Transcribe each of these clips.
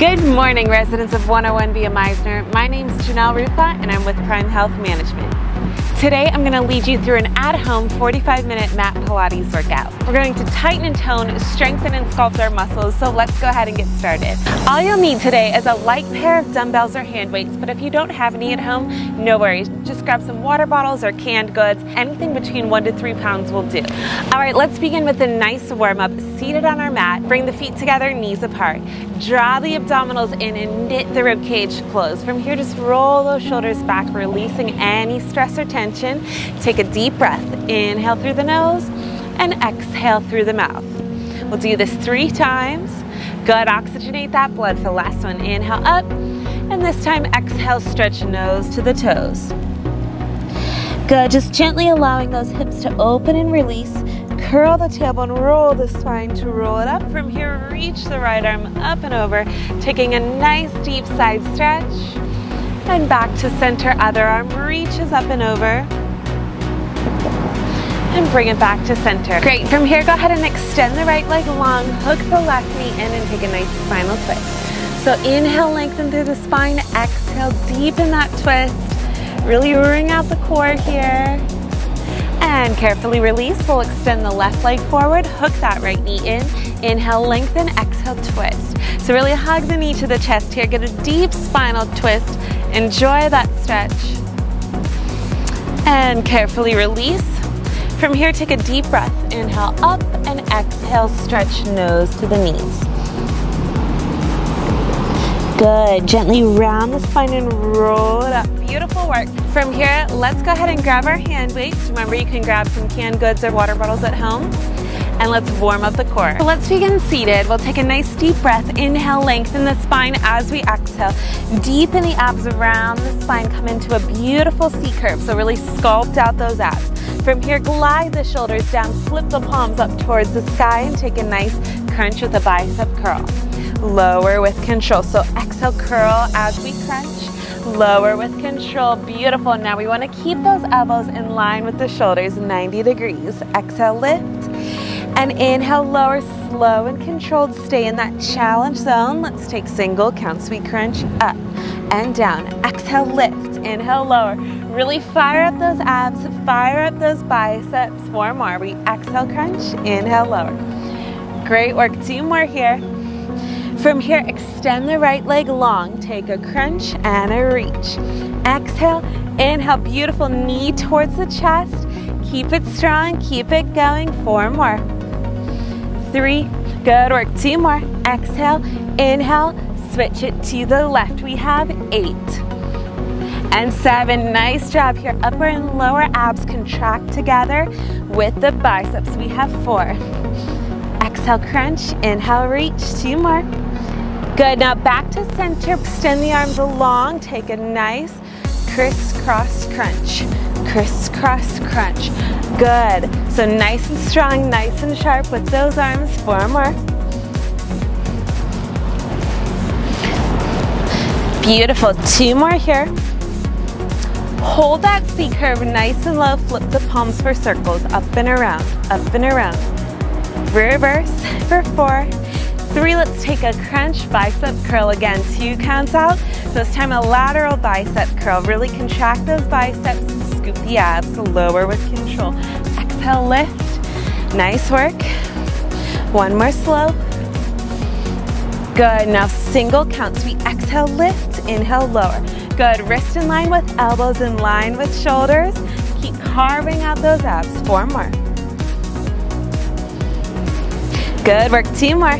Good morning, residents of 101 via Meisner. My name is Ginelle Rufa, and I'm with Prime Health Management. Today, I'm gonna lead you through an at-home 45-minute mat Pilates workout. We're going to tighten and tone, strengthen and sculpt our muscles, so let's go ahead and get started. All you'll need today is a light pair of dumbbells or hand weights, but if you don't have any at home, no worries. Just grab some water bottles or canned goods. Anything between one to three pounds will do. All right, let's begin with a nice warm-up. Seated on our mat, bring the feet together, knees apart. Draw the abdominals in and knit the rib cage closed. From here, just roll those shoulders back, releasing any stress or tension tension. Take a deep breath. Inhale through the nose and exhale through the mouth. We'll do this three times. Good, oxygenate that blood for the last one. Inhale up, and this time exhale, stretch nose to the toes. Good, just gently allowing those hips to open and release. Curl the tailbone, roll the spine to roll it up. From here, reach the right arm up and over, taking a nice deep side stretch and back to center. Other arm reaches up and over. And bring it back to center. Great, from here go ahead and extend the right leg long, hook the left knee in and take a nice spinal twist. So inhale, lengthen through the spine, exhale, deepen that twist. Really wring out the core here. And carefully release, we'll extend the left leg forward, hook that right knee in. Inhale, lengthen, exhale, twist. So really hug the knee to the chest here, get a deep spinal twist Enjoy that stretch. And carefully release. From here, take a deep breath. Inhale up and exhale, stretch nose to the knees. Good. Gently round the spine and roll it up. Beautiful work. From here, let's go ahead and grab our hand weights. Remember, you can grab some canned goods or water bottles at home and let's warm up the core. So let's begin seated. We'll take a nice deep breath. Inhale, lengthen the spine as we exhale. Deepen the abs around the spine. Come into a beautiful C curve. So really sculpt out those abs. From here, glide the shoulders down, flip the palms up towards the sky and take a nice crunch with a bicep curl. Lower with control. So exhale, curl as we crunch lower with control. Beautiful. Now we want to keep those elbows in line with the shoulders, 90 degrees. Exhale, lift. And inhale, lower, slow and controlled. Stay in that challenge zone. Let's take single counts. We crunch up and down. Exhale, lift. Inhale, lower. Really fire up those abs, fire up those biceps. Four more. We exhale, crunch. Inhale, lower. Great work. Two more here. From here, extend the right leg long. Take a crunch and a reach. Exhale, inhale, beautiful knee towards the chest. Keep it strong, keep it going. Four more three, good work, two more, exhale, inhale, switch it to the left. We have eight and seven, nice job here. Upper and lower abs contract together with the biceps. We have four. Exhale, crunch, inhale, reach, two more. Good, now back to center, extend the arms along, take a nice crisscross crunch crisscross crunch. Good. So nice and strong, nice and sharp with those arms. Four more. Beautiful. Two more here. Hold that C curve nice and low. Flip the palms for circles. Up and around, up and around. Reverse for four. Three, let's take a crunch bicep curl again. Two counts out. So this time a lateral bicep curl. Really contract those biceps scoop the abs, lower with control. Exhale, lift. Nice work. One more slow. Good, now single counts. We exhale, lift, inhale, lower. Good, wrist in line with elbows in line with shoulders. Keep carving out those abs. Four more. Good work, two more.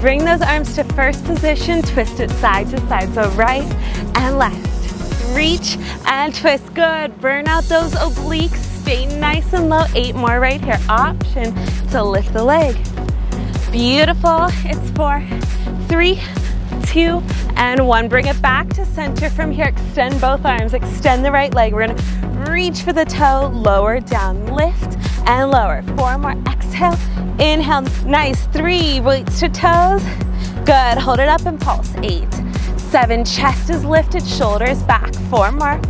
Bring those arms to first position, twist it side to side. So right and left reach and twist. Good, burn out those obliques. Stay nice and low. Eight more right here. Option to lift the leg. Beautiful, it's four, three, two, and one. Bring it back to center from here. Extend both arms, extend the right leg. We're gonna reach for the toe, lower down, lift and lower. Four more, exhale, inhale, nice. Three, weights to toes. Good, hold it up and pulse. Eight, seven, chest is lifted, shoulders back, four more.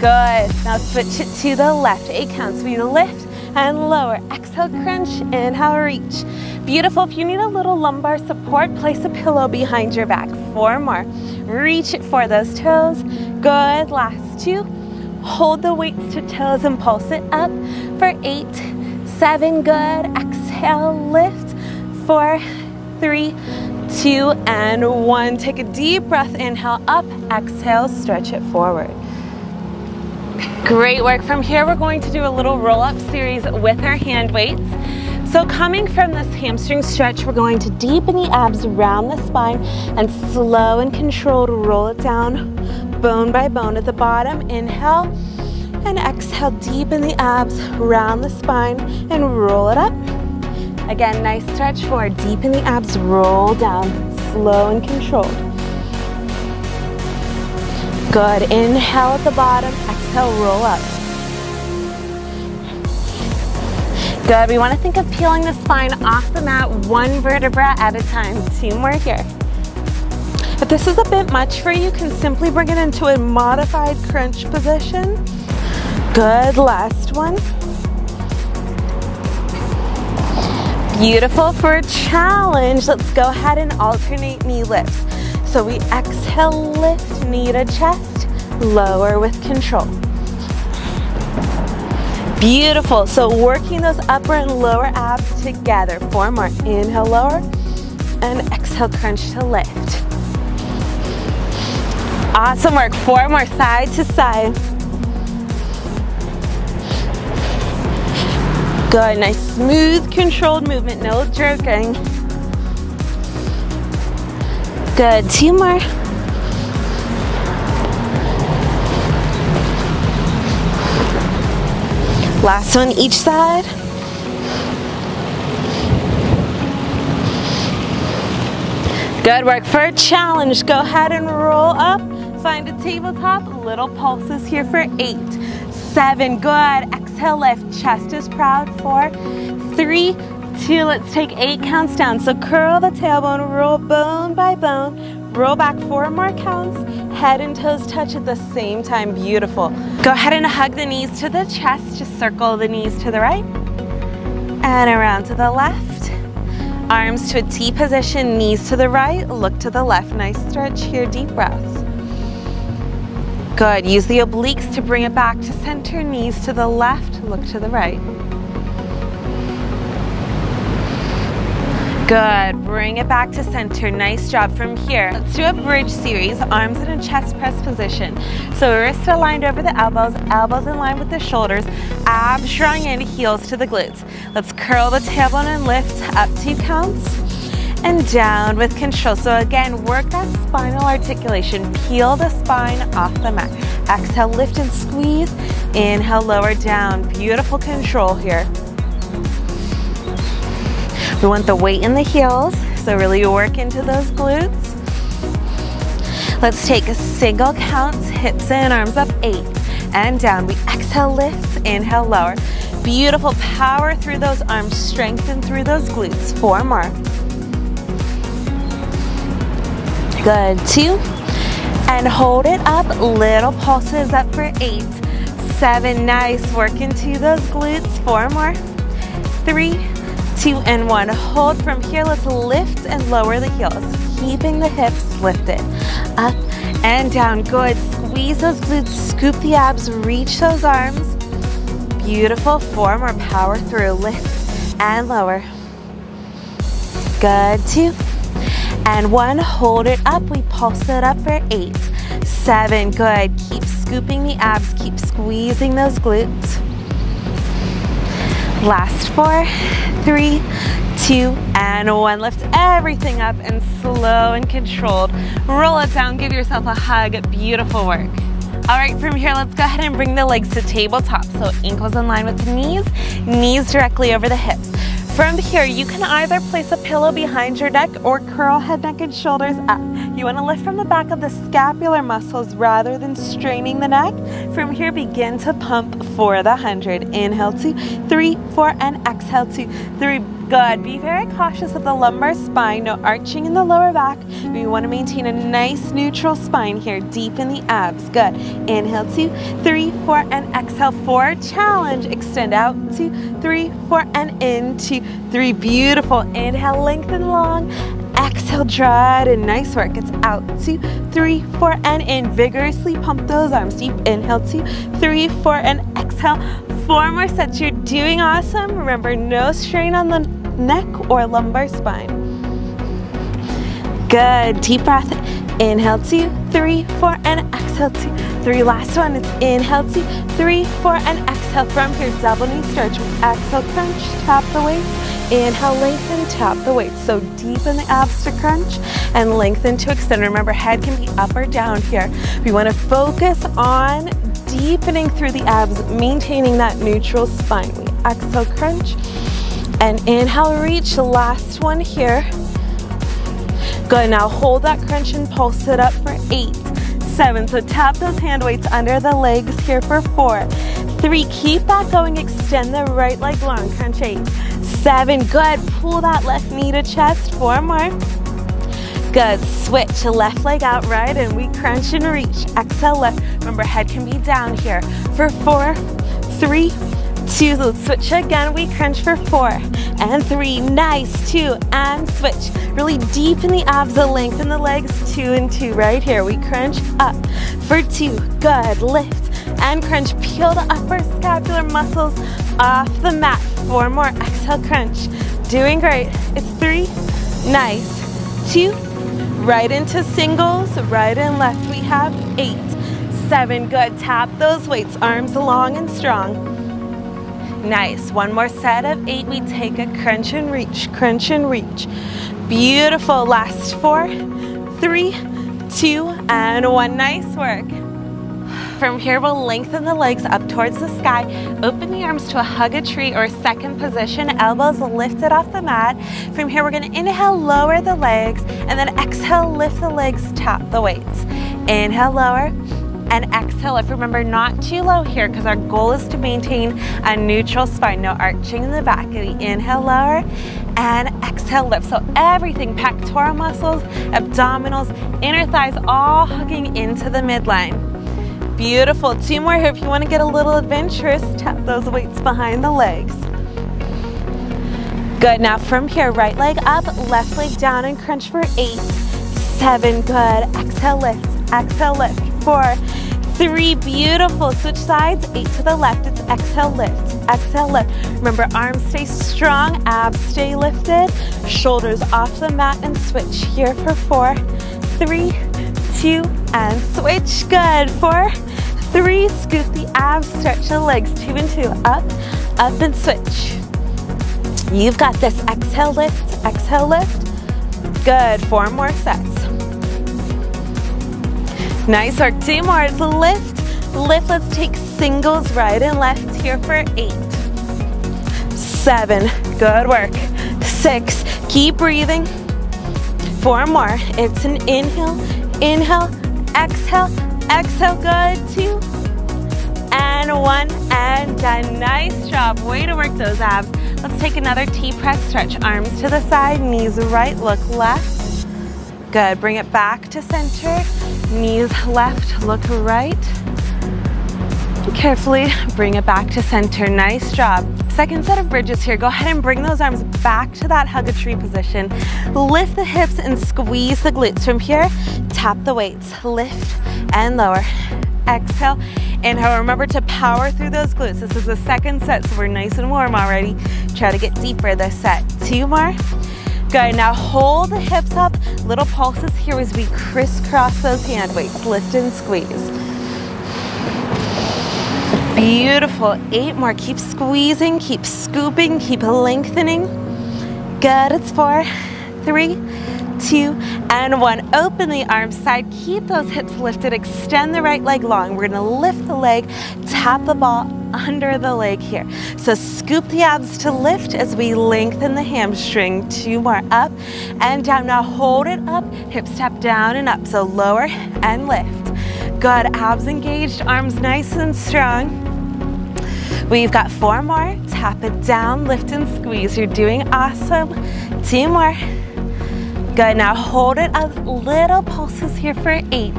Good, now switch it to the left, eight counts. We lift, and lower. Exhale, crunch, inhale, reach. Beautiful. If you need a little lumbar support, place a pillow behind your back. Four more. Reach it for those toes. Good. Last two. Hold the weights to toes and pulse it up for eight, seven. Good. Exhale, lift. Four, three, two, and one. Take a deep breath. Inhale up. Exhale, stretch it forward. Great work. From here, we're going to do a little roll-up series with our hand weights. So coming from this hamstring stretch, we're going to deepen the abs around the spine and slow and controlled roll it down bone by bone at the bottom. Inhale and exhale, deepen the abs around the spine and roll it up. Again, nice stretch forward, deepen the abs, roll down, slow and controlled. Good, inhale at the bottom, exhale, roll up. Good, we wanna think of peeling the spine off the mat one vertebra at a time. Two more here. If this is a bit much for you, you can simply bring it into a modified crunch position. Good, last one. Beautiful for a challenge. Let's go ahead and alternate knee lifts. So we exhale, lift knee to chest, lower with control. Beautiful. So working those upper and lower abs together. Four more. Inhale, lower, and exhale, crunch to lift. Awesome work. Four more, side to side. Good, nice smooth, controlled movement, no jerking. Good, more. Last one each side. Good work for a challenge. Go ahead and roll up. Find a tabletop. Little pulses here for eight, seven. Good. Exhale, lift. Chest is proud. Four, three, two. Let's take eight counts down. So curl the tailbone, roll bone by bone. Roll back four more counts. Head and toes touch at the same time. Beautiful. Go ahead and hug the knees to the chest. Just circle the knees to the right and around to the left. Arms to a T position, knees to the right, look to the left. Nice stretch here, deep breaths. Good, use the obliques to bring it back to center, knees to the left, look to the right. Good, bring it back to center, nice job. From here, let's do a bridge series, arms in a chest press position. So wrists aligned over the elbows, elbows in line with the shoulders, abs drawing in, heels to the glutes. Let's curl the tailbone and lift up two counts and down with control. So again, work that spinal articulation. Peel the spine off the mat. Exhale, lift and squeeze. Inhale, lower down. Beautiful control here. We want the weight in the heels, so really work into those glutes. Let's take a single count, hips in, arms up, eight, and down. We exhale, lift, inhale, lower. Beautiful power through those arms, strengthen through those glutes. Four more. Good, two, and hold it up, little pulses up for eight, seven, nice, work into those glutes, four more, three, two, and one. Hold from here. Let's lift and lower the heels, keeping the hips lifted. Up and down. Good. Squeeze those glutes, scoop the abs, reach those arms. Beautiful. Four more. Power through. Lift and lower. Good. Two and one. Hold it up. We pulse it up for eight, seven. Good. Keep scooping the abs. Keep squeezing those glutes. Last four, three, two, and one. Lift everything up and slow and controlled. Roll it down, give yourself a hug. Beautiful work. All right, from here, let's go ahead and bring the legs to tabletop. So ankles in line with the knees, knees directly over the hips. From here, you can either place a pillow behind your neck or curl head, neck, and shoulders up. You want to lift from the back of the scapular muscles rather than straining the neck. From here, begin to pump for the 100. Inhale, two, three, four, and exhale, two, three. Good. Be very cautious of the lumbar spine. No arching in the lower back. We want to maintain a nice neutral spine here, deep in the abs. Good. Inhale, two, three, four, and exhale, four. Challenge. Extend out, two, three, four, and in, two, three. Beautiful. Inhale, lengthen long. Exhale, draw it in. Nice work. It's out, two, three, four, and in. Vigorously pump those arms deep. Inhale, two, three, four, and exhale. Four more sets. You're doing awesome. Remember, no strain on the neck or lumbar spine. Good, deep breath. Inhale, two, three, four, and exhale, two, three. Last one, it's inhale, two, three, four, and exhale. From here, double knee stretch. Exhale, crunch, tap the weight. Inhale, lengthen, tap the weight. So deep in the abs to crunch and lengthen to extend. Remember, head can be up or down here. We wanna focus on deepening through the abs, maintaining that neutral spine. We exhale, crunch, and inhale, reach. Last one here. Good, now hold that crunch and pulse it up for eight, seven. So tap those hand weights under the legs here for four, three. Keep that going, extend the right leg long, crunch eight, seven. Good, pull that left knee to chest, four more. Good, switch, left leg out, right, and we crunch and reach. Exhale, left. Remember, head can be down here for four, three, two, switch again. We crunch for four and three, nice, two, and switch. Really deep in the abs, the length in the legs, two and two right here. We crunch up for two, good, lift and crunch. Peel the upper scapular muscles off the mat. Four more, exhale, crunch. Doing great. It's three, nice, two, right into singles, right and left. We have eight, seven, good. Tap those weights, arms long and strong. Nice. One more set of eight. We take a crunch and reach, crunch and reach. Beautiful. Last four, three, two, and one. Nice work. From here, we'll lengthen the legs up towards the sky. Open the arms to a hug a tree or second position. Elbows lifted off the mat. From here, we're gonna inhale, lower the legs, and then exhale, lift the legs, tap the weights. Inhale, lower and exhale lift. Remember, not too low here because our goal is to maintain a neutral spine, no arching in the back. We inhale, lower, and exhale, lift. So everything, pectoral muscles, abdominals, inner thighs, all hugging into the midline. Beautiful. Two more here. If you want to get a little adventurous, tap those weights behind the legs. Good. Now from here, right leg up, left leg down and crunch for eight, seven. Good. Exhale, lift. Exhale, lift. Four, three. Beautiful. Switch sides. Eight to the left. It's exhale, lift. Exhale, lift. Remember, arms stay strong, abs stay lifted, shoulders off the mat and switch here for four, three, two, and switch. Good. Four, three, scoot the abs, stretch the legs, two and two, up, up and switch. You've got this, exhale, lift, exhale, lift. Good, four more sets. Nice work, two more, lift, lift, let's take singles right and left here for eight, seven, good work, six, keep breathing, four more, it's an inhale, inhale, exhale, exhale, good, two, and one, and done. Nice job, way to work those abs. Let's take another T-press stretch. Arms to the side, knees right, look left. Good, bring it back to center. Knees left, look right. Carefully bring it back to center, nice job. Second set of bridges here, go ahead and bring those arms back to that hug a tree position. Lift the hips and squeeze the glutes. From here, tap the weights, lift and lower. Exhale, inhale. Remember to power through those glutes. This is the second set, so we're nice and warm already. Try to get deeper this set. Two more. Good, now hold the hips up. Little pulses here as we crisscross those hand weights. Lift and squeeze. Beautiful, eight more. Keep squeezing, keep scooping, keep lengthening. Good, it's four, three, two, and one. Open the arms side, keep those hips lifted, extend the right leg long. We're gonna lift the leg, tap the ball under the leg here. So scoop the abs to lift as we lengthen the hamstring. Two more up and down. Now hold it up, hips tap down and up. So lower and lift. Good, abs engaged, arms nice and strong. We've got four more. Tap it down, lift and squeeze. You're doing awesome. Two more. Good, now hold it up, little pulses here for eight,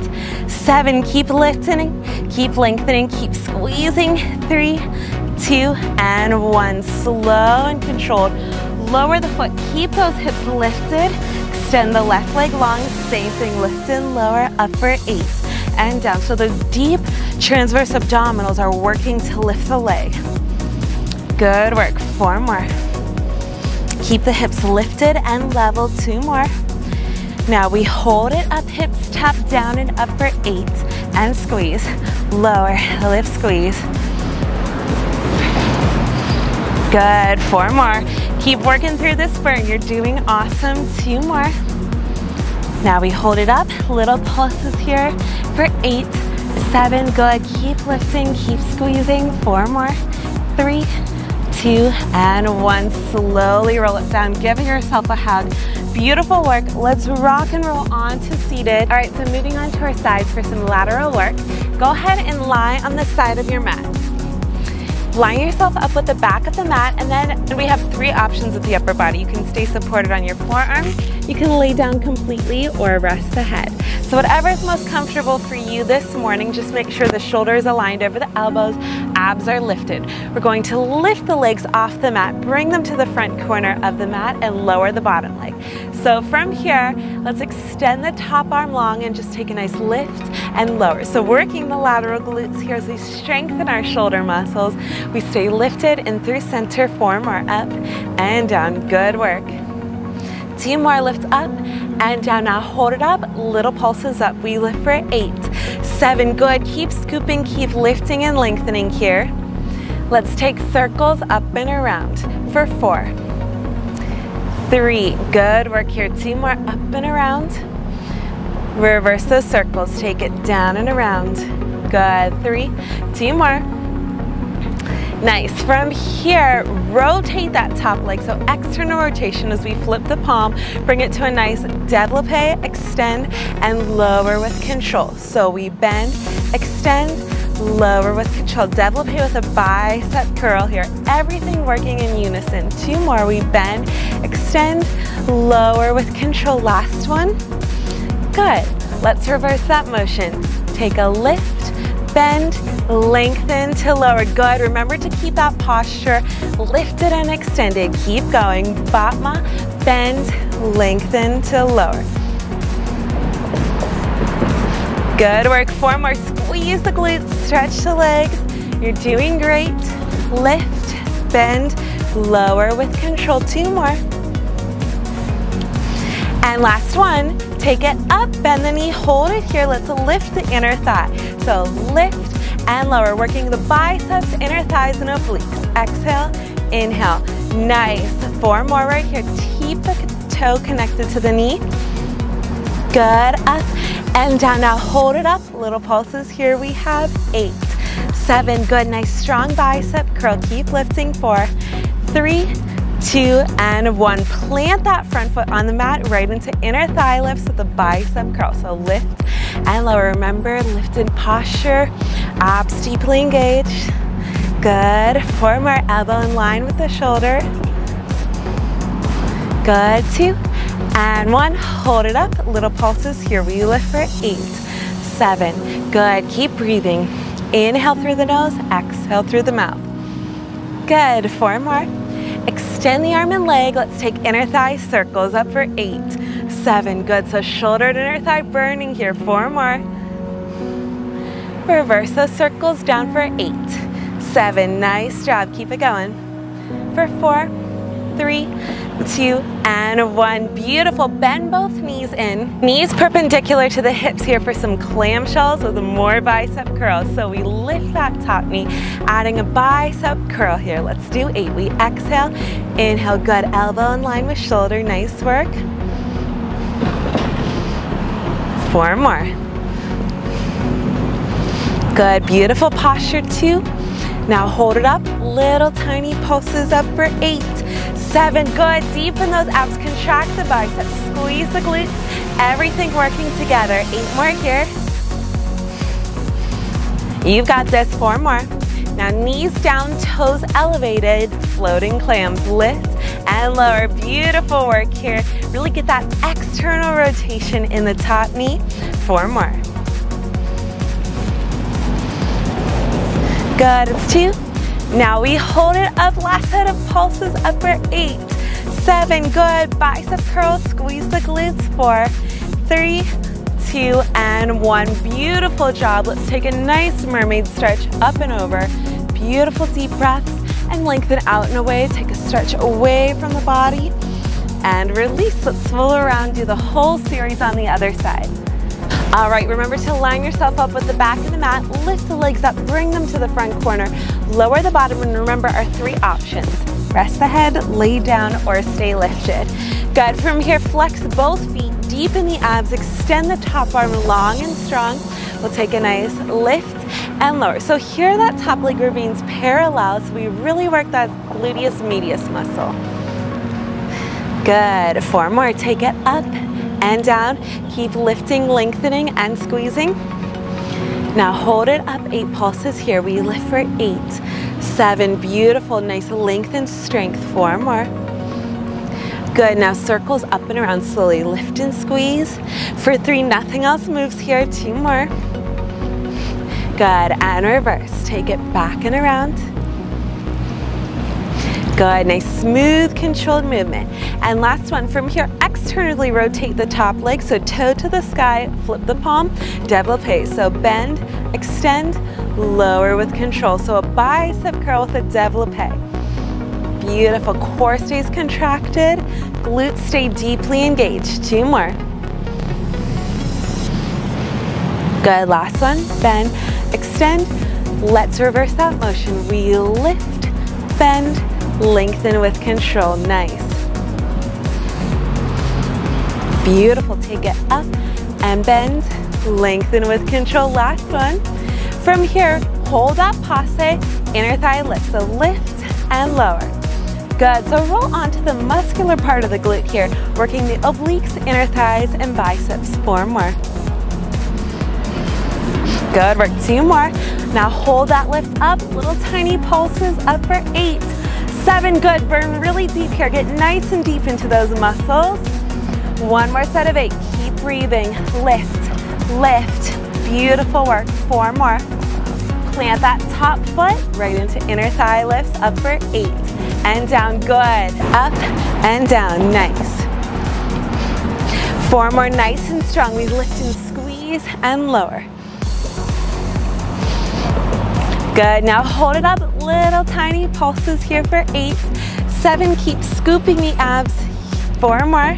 seven, keep lifting, keep lengthening, keep squeezing, three, two, and one. Slow and controlled. Lower the foot, keep those hips lifted, extend the left leg long, same thing, lift and lower, up for eight, and down. So those deep transverse abdominals are working to lift the leg. Good work, four more. Keep the hips lifted and level, two more. Now we hold it up, hips tap down and up for eight, and squeeze. Lower, lift, squeeze. Good, four more. Keep working through this burn, you're doing awesome, two more. Now we hold it up, little pulses here for eight, seven, good. Keep lifting, keep squeezing, four more, three, two, and one. Slowly roll it down, giving yourself a hug. Beautiful work. Let's rock and roll on to seated. All right, so moving on to our sides for some lateral work. Go ahead and lie on the side of your mat. Line yourself up with the back of the mat and then we have three options with the upper body. You can stay supported on your forearms, you can lay down completely or rest the head. So whatever is most comfortable for you this morning, just make sure the shoulders aligned over the elbows, abs are lifted. We're going to lift the legs off the mat, bring them to the front corner of the mat and lower the bottom leg. So from here, let's extend the top arm long and just take a nice lift and lower. So working the lateral glutes here as we strengthen our shoulder muscles. We stay lifted and through center, form our up and down. Good work. Two more lifts up and down. Now hold it up, little pulses up. We lift for eight, seven, good. Keep scooping, keep lifting and lengthening here. Let's take circles up and around for four, three, good work here. Two more up and around. Reverse those circles, take it down and around. Good, three, two more. Nice. From here, rotate that top leg. So external rotation as we flip the palm, bring it to a nice développé, extend, and lower with control. So we bend, extend, lower with control. Développé with a bicep curl here. Everything working in unison. Two more. We bend, extend, lower with control. Last one. Good. Let's reverse that motion. Take a lift, bend, lengthen to lower. Good. Remember to keep that posture lifted and extended. Keep going. Battement, bend, lengthen to lower. Good work. Four more. Squeeze the glutes, stretch the legs. You're doing great. Lift, bend, lower with control. Two more. And last one, take it up, bend the knee, hold it here. Let's lift the inner thigh. So lift and lower, working the biceps, inner thighs, and obliques. Exhale, inhale. Nice. Four more right here. Keep the toe connected to the knee. Good. Up and down. Now hold it up. Little pulses. Here we have eight, seven. Good. Nice strong bicep curl. Keep lifting. Four, three, two, and one. Plant that front foot on the mat right into inner thigh lifts with a bicep curl. So lift and lower. Remember, lifted posture, abs deeply engaged. Good. Form our elbow in line with the shoulder. Good. Two and one. Hold it up. Little pulses here. We lift for eight, seven. Good. Keep breathing. Inhale through the nose, exhale through the mouth. Good. Four more. Extend the arm and leg. Let's take inner thigh circles up for eight, seven. Good. So shoulder to inner thigh burning here. Four more. Reverse those circles down for eight, seven. Nice job. Keep it going. For four, three, two, and one. Beautiful. Bend both knees in. Knees perpendicular to the hips here for some clamshells with more bicep curls. So we lift that top knee, adding a bicep curl here. Let's do eight. We exhale, inhale, good. Elbow in line with shoulder. Nice work. Four more. Good, beautiful posture two. Now hold it up, little tiny pulses up for eight, seven, good. Deepen those abs, contract the biceps, squeeze the glutes, everything working together. Eight more here. You've got this, four more. Now knees down, toes elevated, floating clams, lift and lower. Beautiful work here. Really get that external rotation in the top knee. Four more. Good, it's two. Now we hold it up, last set of pulses upper eight, seven, good. Bicep curls, squeeze the glutes, four, three, two, and one. Beautiful job. Let's take a nice mermaid stretch up and over. Beautiful deep breaths and lengthen out and away. Take a stretch away from the body and release. Let's swirl around, do the whole series on the other side. All right, remember to line yourself up with the back of the mat, lift the legs up, bring them to the front corner, lower the bottom, and remember our three options. Rest the head, lay down, or stay lifted. Good, from here, flex both feet, deepen the abs, extend the top arm long and strong. We'll take a nice lift and lower. So here that top leg remains parallel, so we really work that gluteus medius muscle. Good, four more, take it up and down. Keep lifting, lengthening, and squeezing. Now hold it up, eight pulses here. We lift for eight, seven, beautiful, nice length and strength. Four more. Good, now circles up and around slowly. Lift and squeeze. For three, nothing else moves here. Two more. Good, and reverse. Take it back and around. Good, nice smooth controlled movement. And last one, from here, externally rotate the top leg, so toe to the sky, flip the palm, développé. So bend, extend, lower with control. So a bicep curl with a développé. Beautiful, core stays contracted, glutes stay deeply engaged. Two more. Good, last one, bend, extend. Let's reverse that motion. We lift, bend, Lengthen with control, nice. Beautiful, take it up and bend, lengthen with control, last one. From here, hold that passe, inner thigh lift, so lift and lower. Good, so roll onto the muscular part of the glute here, working the obliques, inner thighs, and biceps. Four more. Good work, two more. Now hold that lift up, little tiny pulses up for eight, Seven, good. Burn really deep here. Get nice and deep into those muscles. One more set of eight. Keep breathing. Lift, lift. Beautiful work. Four more. Plant that top foot right into inner thigh lifts. Up for eight. And down. Good. Up and down. Nice. Four more. Nice and strong. We lift and squeeze and lower. Good, now hold it up, little tiny pulses here for eight. Seven, keep scooping the abs. Four more.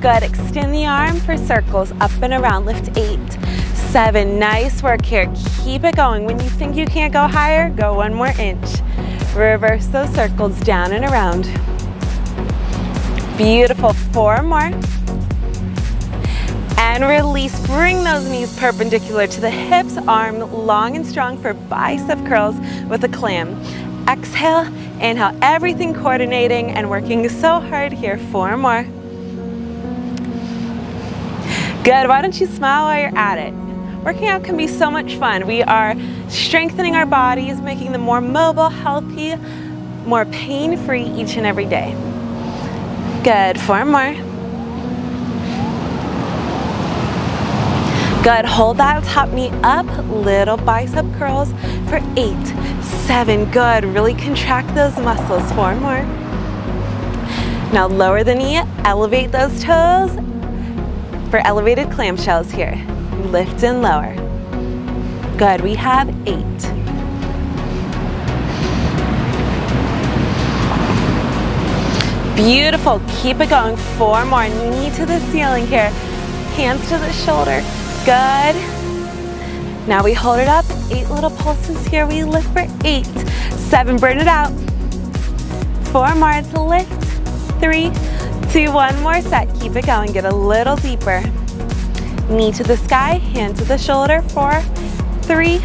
Good, extend the arm for circles, up and around, lift eight. Seven, nice work here. Keep it going. When you think you can't go higher, go one more inch. Reverse those circles down and around. Beautiful, four more and release. Bring those knees perpendicular to the hips, arm long and strong for bicep curls with a clam. Exhale, inhale, everything coordinating and working so hard here. Four more. Good, why don't you smile while you're at it? Working out can be so much fun. We are strengthening our bodies, making them more mobile, healthy, more pain-free each and every day. Good, four more. Good, hold that top knee up, little bicep curls for eight, seven, good. Really contract those muscles, four more. Now lower the knee, elevate those toes for elevated clamshells here. Lift and lower. Good, we have eight. Beautiful, keep it going. Four more, knee to the ceiling here. Hands to the shoulder, Good. Now we hold it up, eight little pulses here. We lift for eight, seven, burn it out. Four more to lift, three, two, one more set. Keep it going, get a little deeper. Knee to the sky, hand to the shoulder, four, three,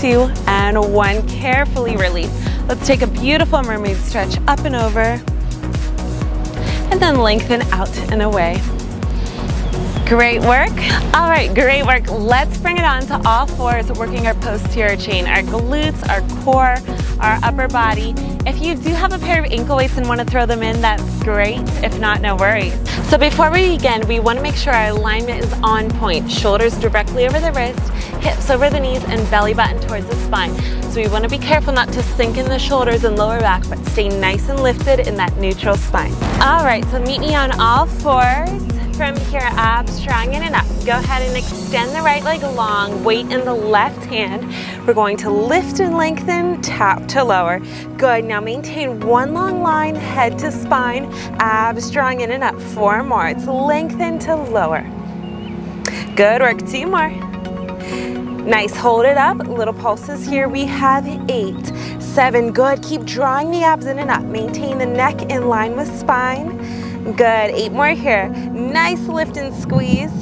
two, and one. Carefully release. Let's take a beautiful mermaid stretch up and over, and then lengthen out and away. Great work. All right, great work. Let's bring it on to all fours, working our posterior chain, our glutes, our core, our upper body. If you do have a pair of ankle weights and want to throw them in, that's great. If not, no worries. So before we begin, we want to make sure our alignment is on point. Shoulders directly over the wrist, hips over the knees, and belly button towards the spine. So we want to be careful not to sink in the shoulders and lower back, but stay nice and lifted in that neutral spine. All right, so meet me on all fours from here, abs strong in and up. Go ahead and extend the right leg long, weight in the left hand. We're going to lift and lengthen, tap to lower. Good, now maintain one long line, head to spine, abs strong in and up. Four more, it's lengthen to lower. Good work, two more. Nice, hold it up, little pulses here. We have eight, seven, good. Keep drawing the abs in and up. Maintain the neck in line with spine. Good, eight more here. Nice lift and squeeze.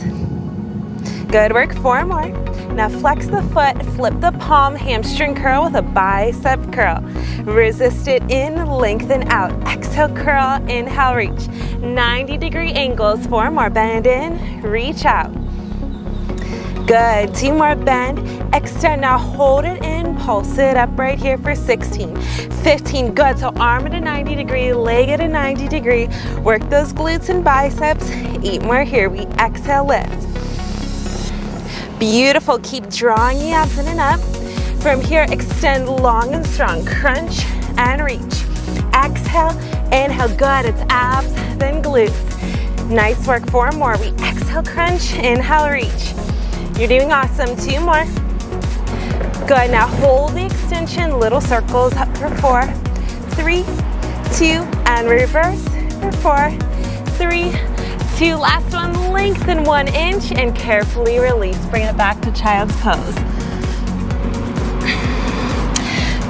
Good work, four more. Now flex the foot, flip the palm, hamstring curl with a bicep curl. Resist it in, lengthen out. Exhale, curl, inhale, reach. 90 degree angles, four more. Bend in, reach out. Good, two more bend, extend, now hold it in, pulse it up right here for 16, 15, good, so arm at a 90 degree, leg at a 90 degree, work those glutes and biceps, eight more here, we exhale, lift. Beautiful, keep drawing the abs in and up. From here, extend long and strong, crunch and reach. Exhale, inhale, good, it's abs, then glutes. Nice work, four more, we exhale, crunch, inhale, reach. You're doing awesome. Two more. Good. Now hold the extension, little circles up for four, three, two, and reverse for four, three, two. Last one, lengthen one inch and carefully release. Bring it back to child's pose.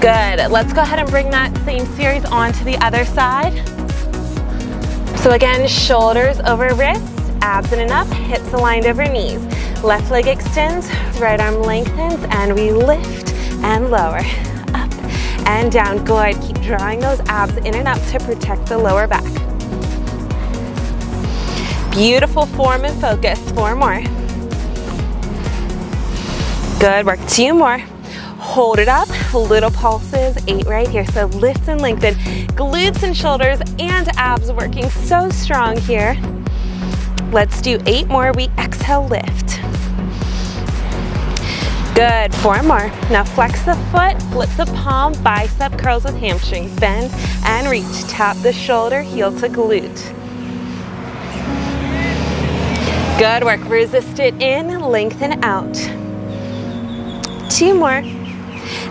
Good. Let's go ahead and bring that same series onto the other side. So again, shoulders over wrists, abs in and up, hips aligned over knees. Left leg extends, right arm lengthens, and we lift and lower. Up and down, good. Keep drawing those abs in and up to protect the lower back. Beautiful form and focus, four more. Good work, two more. Hold it up, little pulses, eight right here. So lift and lengthen, glutes and shoulders and abs working so strong here. Let's do eight more. We exhale, lift. Good, four more. Now flex the foot, flip the palm, bicep curls with hamstrings. Bend and reach. Tap the shoulder, heel to glute. Good work, resist it in, lengthen out. Two more.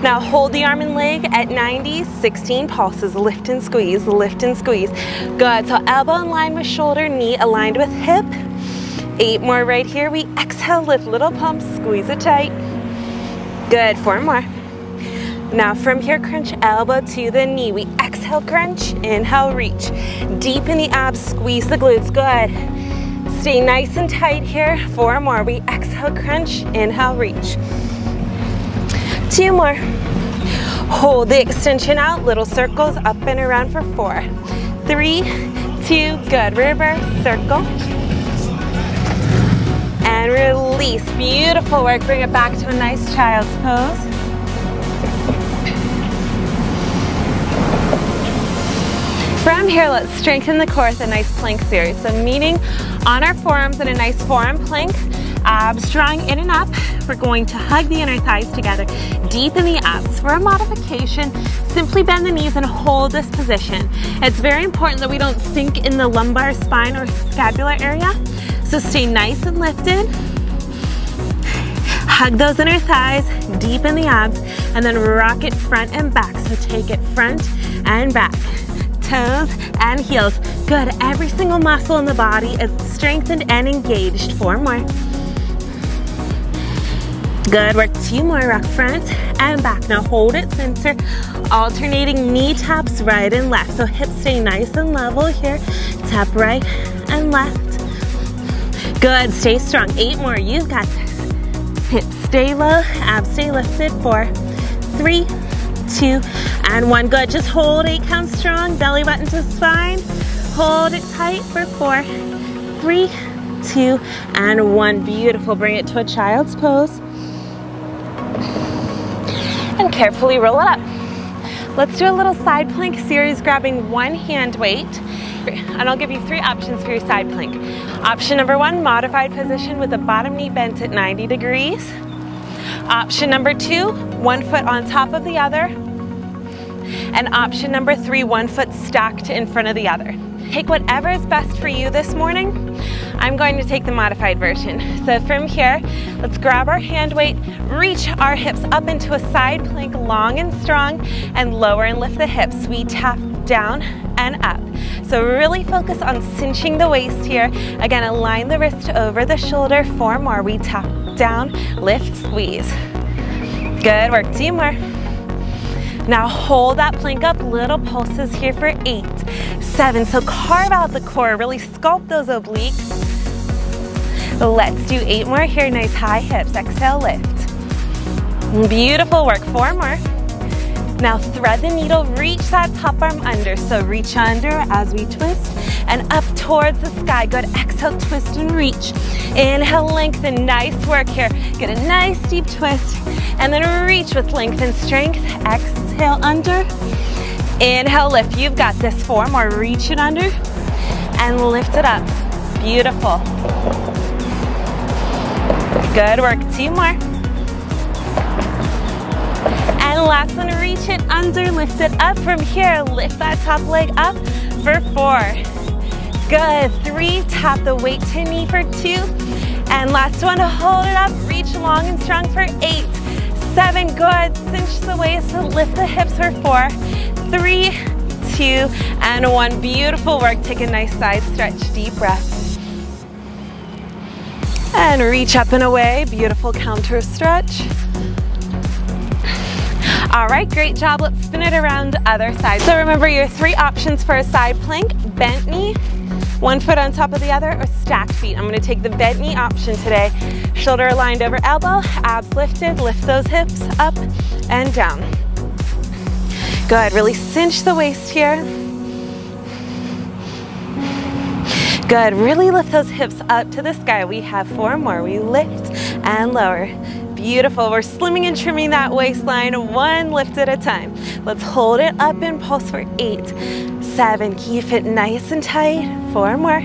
Now hold the arm and leg at 90, 16 pulses. Lift and squeeze, lift and squeeze. Good, so elbow in line with shoulder, knee aligned with hip. Eight more right here. We exhale, lift little pump, squeeze it tight. Good, four more. Now from here, crunch elbow to the knee. We exhale, crunch, inhale, reach. Deep in the abs, squeeze the glutes, good. Stay nice and tight here. Four more, we exhale, crunch, inhale, reach. Two more. Hold the extension out, little circles up and around for four. Three, two, good. Reverse, circle and release. Beautiful work. Bring it back to a nice child's pose. From here, let's strengthen the core with a nice plank series. So meaning on our forearms in a nice forearm plank, abs drawing in and up. We're going to hug the inner thighs together, deepen the abs. For a modification, simply bend the knees and hold this position. It's very important that we don't sink in the lumbar spine or scapular area. So stay nice and lifted. Hug those inner thighs, deep in the abs, and then rock it front and back. So take it front and back. Toes and heels. Good, every single muscle in the body is strengthened and engaged. Four more. Good, work two more, rock front and back. Now hold it center, alternating knee taps right and left. So hips stay nice and level here. Tap right and left. Good, stay strong. Eight more, you've got this. Hips stay low, abs stay lifted. Four, three, two, and one. Good, just hold eight count strong, belly button to spine. Hold it tight for four, three, two, and one. Beautiful. Bring it to a child's pose. And carefully roll it up. Let's do a little side plank series, grabbing one hand weight. And I'll give you three options for your side plank. Option number one, modified position with the bottom knee bent at 90 degrees. Option number two, one foot on top of the other. And option number three, one foot stacked in front of the other. Take whatever is best for you this morning. I'm going to take the modified version. So from here, let's grab our hand weight, reach our hips up into a side plank long and strong, and lower and lift the hips. We tap down and up. So really focus on cinching the waist here. Again, align the wrist over the shoulder. Four more. We tap down, lift, squeeze. Good work, two more. Now hold that plank up, little pulses here for eight, seven. So carve out the core, really sculpt those obliques. Let's do eight more here, nice high hips. Exhale, lift. Beautiful work, four more. Now thread the needle, reach that top arm under. So reach under as we twist and up towards the sky. Good, exhale, twist and reach. Inhale, lengthen, nice work here. Get a nice deep twist and then reach with length and strength. Exhale under, inhale, lift. You've got this, four more. Reach it under and lift it up. Beautiful. Good work, two more. And last one, reach it under, lift it up from here. Lift that top leg up for four. Good, three, tap the weight to knee for two. And last one, hold it up, reach long and strong for eight. Seven, good, cinch the waist, lift the hips for four. Three, two, and one. Beautiful work, take a nice side stretch, deep breath. And reach up and away, beautiful counter stretch. All right, great job. Let's spin it around other side. So remember your three options for a side plank, bent knee, one foot on top of the other, or stacked feet. I'm gonna take the bent knee option today. Shoulder aligned over elbow, abs lifted, lift those hips up and down. Good, really cinch the waist here. Good, really lift those hips up to the sky. We have four more. We lift and lower. Beautiful. We're slimming and trimming that waistline one lift at a time. Let's hold it up and pulse for eight, seven. Keep it nice and tight. Four more.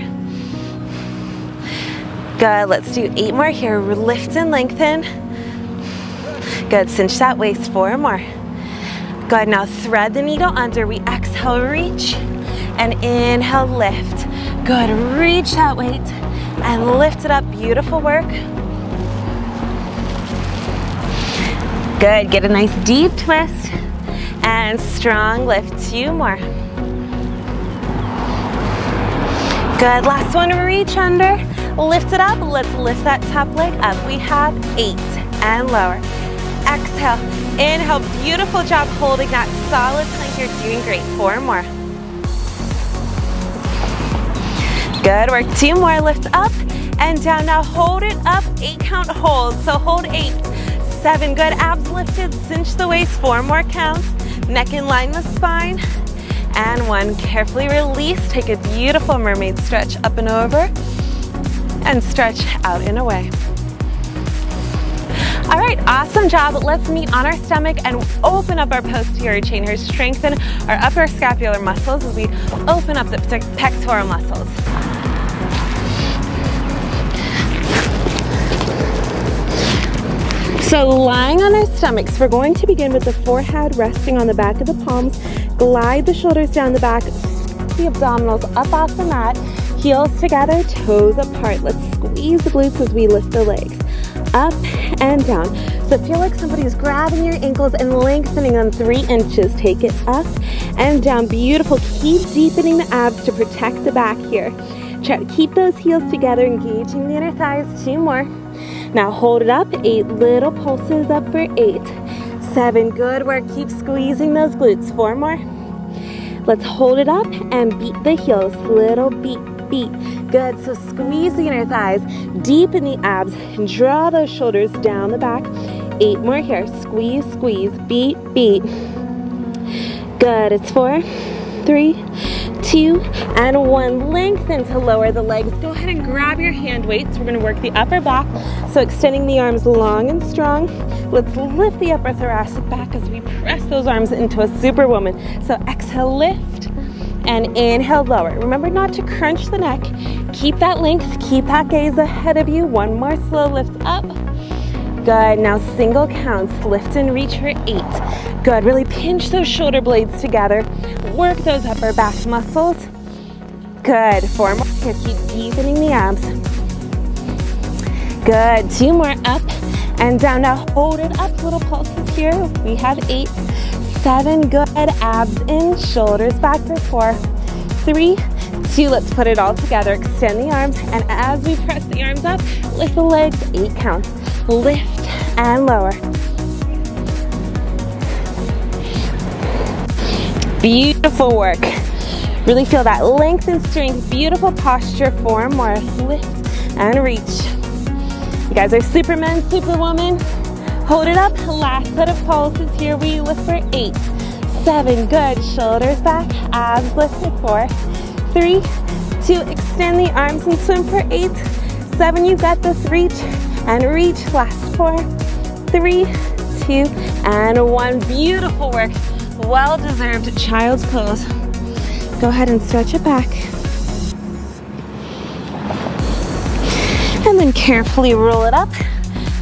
Good. Let's do eight more here. Lift and lengthen. Good. Cinch that waist. Four more. Good. Now thread the needle under. We exhale, reach, and inhale, lift. Good. Reach that weight and lift it up. Beautiful work. Good, get a nice deep twist and strong lift, two more. Good, last one, reach under, lift it up. Let's lift that top leg up. We have eight and lower. Exhale, inhale, beautiful job holding that solid plank. You're doing great, four more. Good work, two more, lift up and down. Now hold it up, eight count hold. So hold eight, seven, good, abs lifted, cinch the waist, four more counts, neck in line with spine, and one, carefully release, take a beautiful mermaid stretch up and over, and stretch out and away. All right, awesome job. Let's meet on our stomach and open up our posterior chain here. Strengthen our upper scapular muscles as we open up the pectoral muscles. So lying on our stomachs, we're going to begin with the forehead resting on the back of the palms. Glide the shoulders down the back, the abdominals up off the mat, heels together, toes apart. Let's squeeze the glutes as we lift the legs up and down. So feel like somebody is grabbing your ankles and lengthening them three inches. Take it up and down. Beautiful. Keep deepening the abs to protect the back here. Try to keep those heels together, engaging the inner thighs. Two more. Now hold it up, eight little pulses up for eight, seven, good work. Keep squeezing those glutes, four more. Let's hold it up and beat the heels, little beat, beat. Good, so squeeze the inner thighs, deep in the abs, and draw those shoulders down the back. Eight more here, squeeze, squeeze, beat, beat. Good, it's four, three, two, and one. Lengthen to lower the legs. Go ahead and grab your hand weights. We're gonna work the upper back. So extending the arms long and strong. Let's lift the upper thoracic back as we press those arms into a superwoman. So exhale, lift, and inhale, lower. Remember not to crunch the neck. Keep that length, keep that gaze ahead of you. One more slow lift up. Good, now single counts, lift and reach for eight. Good, really pinch those shoulder blades together. Work those upper back muscles. Good, four more here, keep deepening the abs. Good, two more up and down. Now hold it up, little pulses here. We have eight, seven, good, abs in, shoulders back for four, three, two, let's put it all together. Extend the arms, and as we press the arms up, lift the legs, eight counts. Lift and lower. Beautiful work. Really feel that length and strength. Beautiful posture, four more. Lift and reach. You guys are supermen, superwoman. Hold it up. Last set of pulses. Here we lift for eight, seven, good. Shoulders back, abs lifted. Four, three, two. Extend the arms and swim for eight, seven. You got this. Reach and reach. Last four, three, two, and one. Beautiful work. Well-deserved child's pose. Go ahead and stretch it back. And then carefully roll it up.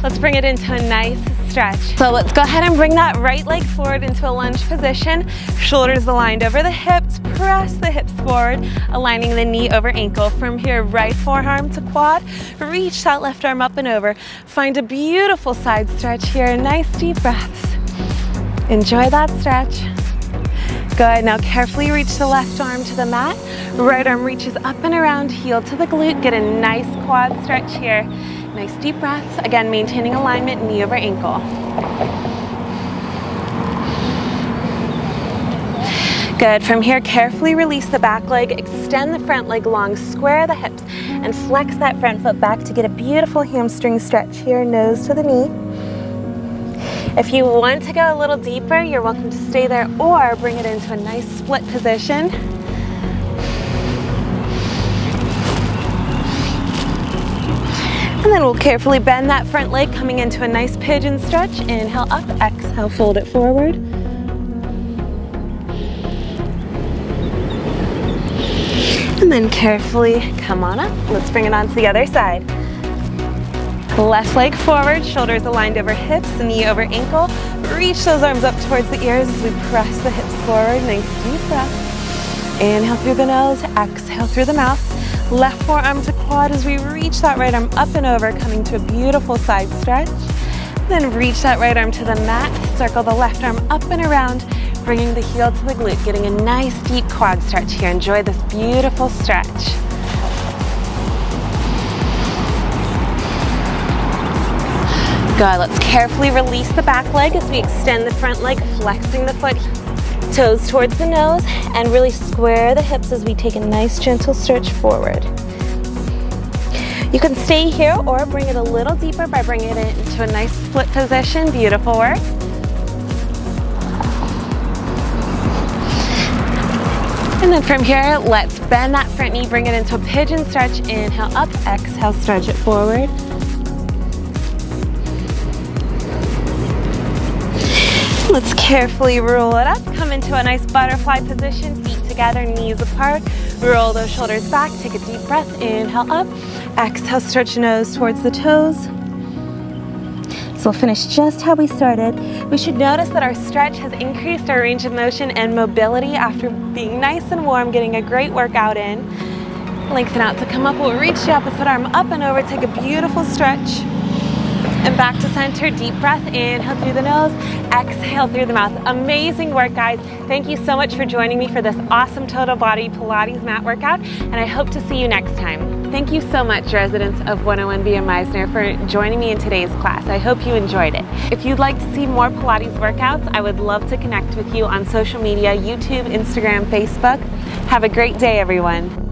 Let's bring it into a nice stretch. So let's go ahead and bring that right leg forward into a lunge position. Shoulders aligned over the hips. Press the hips forward, aligning the knee over ankle. From here, right forearm to quad. Reach that left arm up and over. Find a beautiful side stretch here. Nice deep breaths. Enjoy that stretch. Good, now carefully reach the left arm to the mat. Right arm reaches up and around, heel to the glute. Get a nice quad stretch here. Nice deep breaths. Again, maintaining alignment, knee over ankle. Good, from here, carefully release the back leg, extend the front leg long, square the hips, and flex that front foot back to get a beautiful hamstring stretch here, nose to the knee. If you want to go a little deeper, you're welcome to stay there or bring it into a nice split position. And then we'll carefully bend that front leg, coming into a nice pigeon stretch. Inhale up, exhale, fold it forward. And then carefully come on up. Let's bring it on to the other side. Left leg forward, shoulders aligned over hips, knee over ankle. Reach those arms up towards the ears as we press the hips forward. Nice deep breath. Inhale through the nose, exhale through the mouth. Left forearm to quad as we reach that right arm up and over, coming to a beautiful side stretch. Then reach that right arm to the mat, circle the left arm up and around, bringing the heel to the glute, getting a nice deep quad stretch here. Enjoy this beautiful stretch. Good, let's carefully release the back leg as we extend the front leg, flexing the foot Toes towards the nose and really square the hips as we take a nice gentle stretch forward. You can stay here or bring it a little deeper by bringing it into a nice split position. Beautiful work. And then from here, let's bend that front knee, bring it into a pigeon stretch. Inhale up, exhale, stretch it forward. Let's carefully roll it up. Come into a nice butterfly position, feet together, knees apart. Roll those shoulders back, take a deep breath. Inhale up, exhale, stretch your nose towards the toes. So we'll finish just how we started. We should notice that our stretch has increased our range of motion and mobility after being nice and warm, getting a great workout in. Lengthen out to come up. We'll reach the opposite arm up and over, take a beautiful stretch and back to center. Deep breath, inhale through the nose, exhale through the mouth. Amazing work, guys. Thank you so much for joining me for this awesome total body Pilates mat workout, and I hope to see you next time. Thank you so much, residents of 101 via Mizner, for joining me in today's class. I hope you enjoyed it. If you'd like to see more Pilates workouts, I would love to connect with you on social media, YouTube, Instagram, Facebook. Have a great day, everyone.